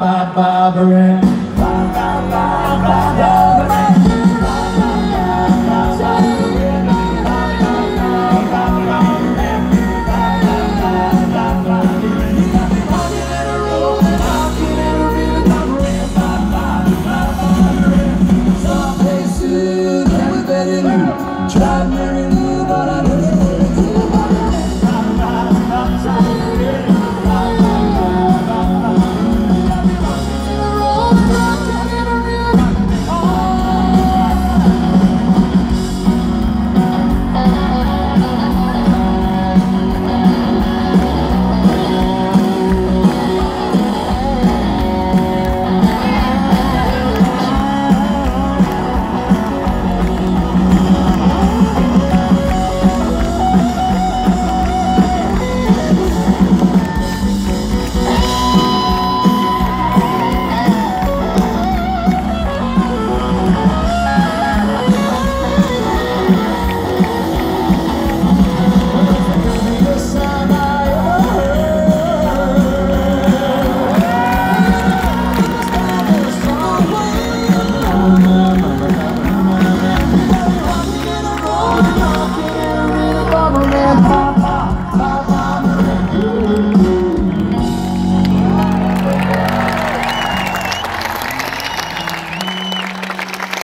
ba ba ba Drive me